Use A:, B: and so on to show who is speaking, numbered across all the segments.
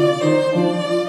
A: Música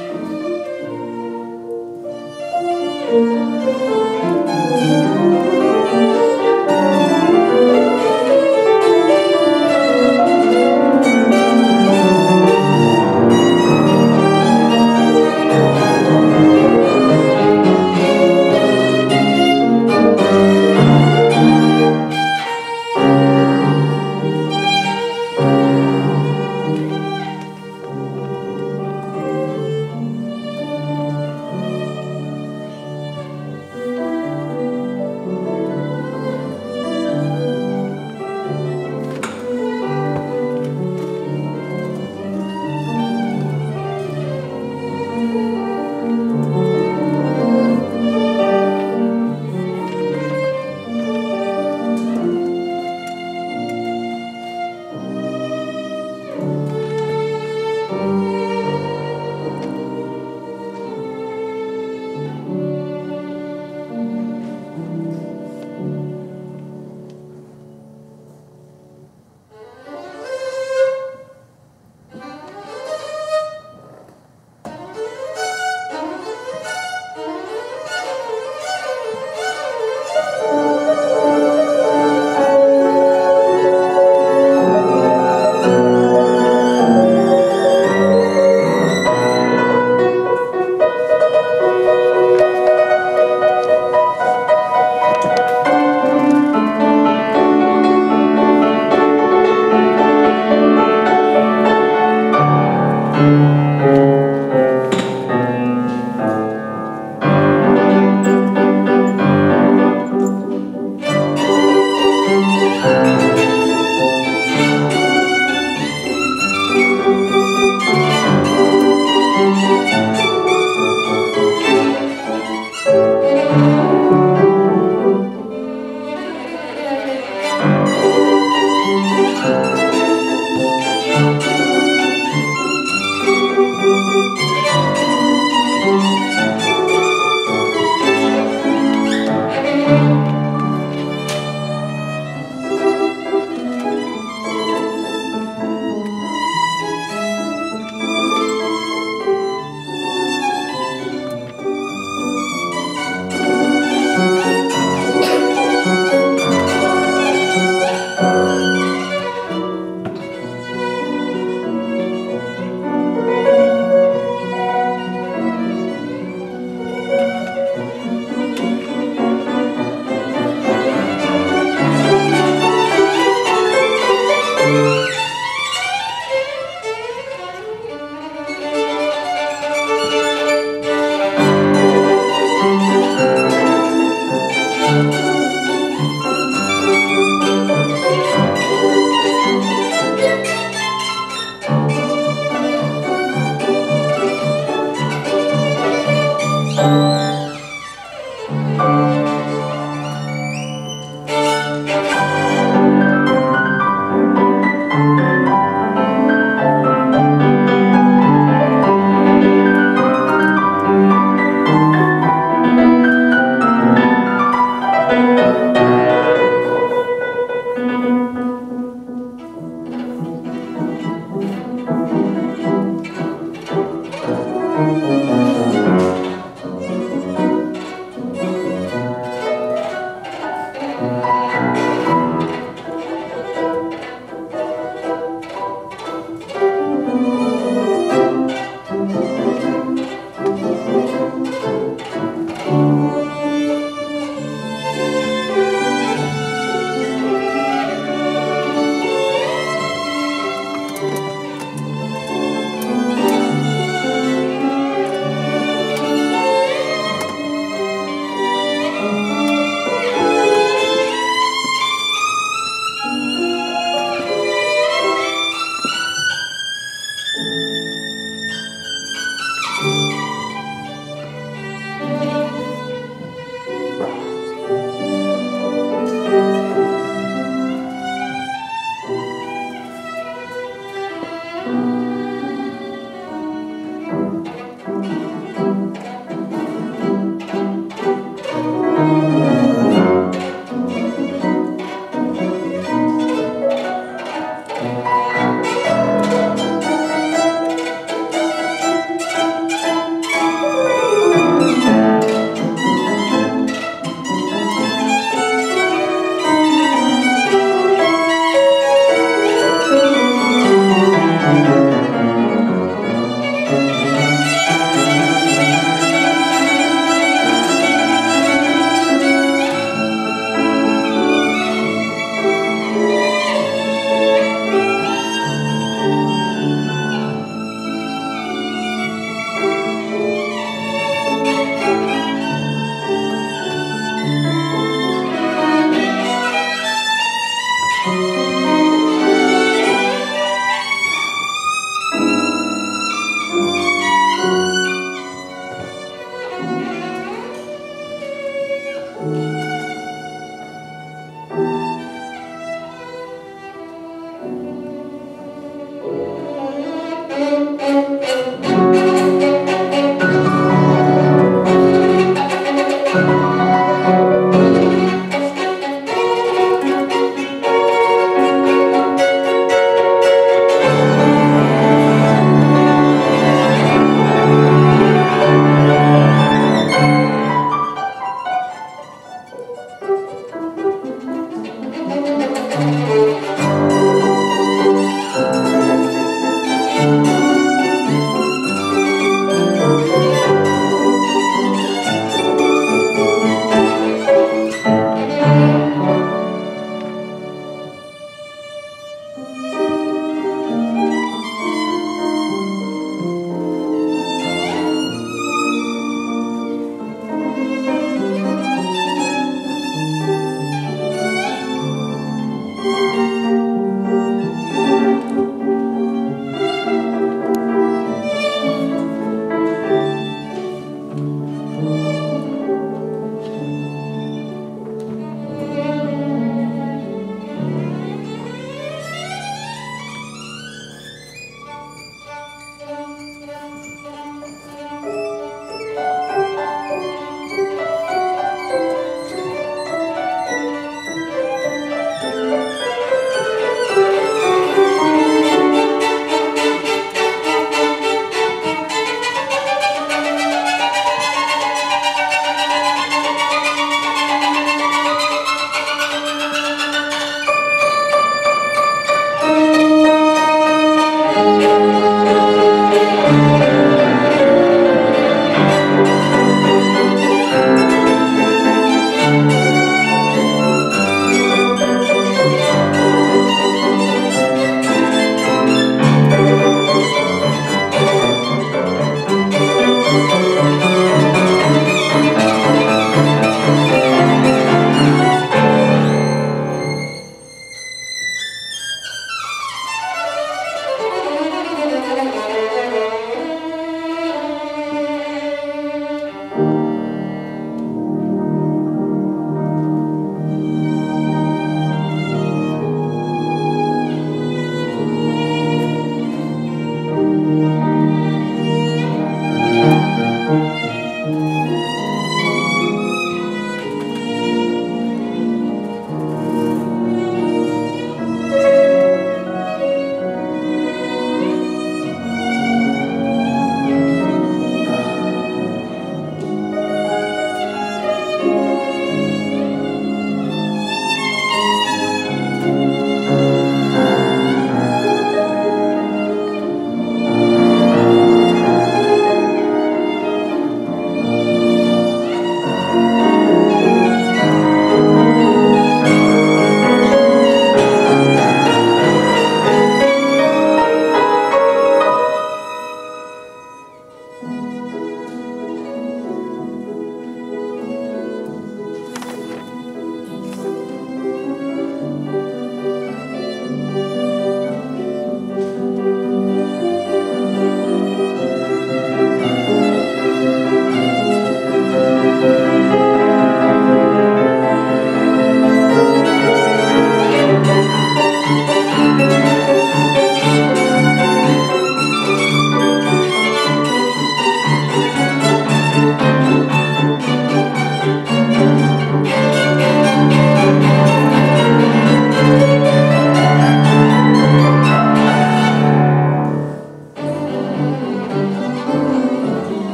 A: thank you.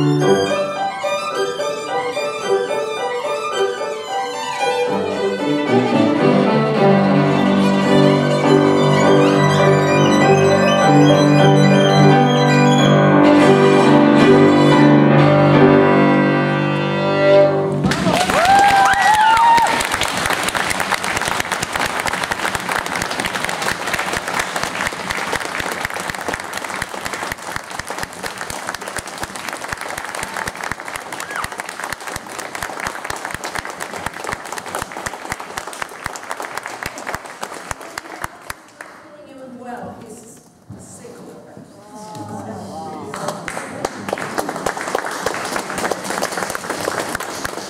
A: Música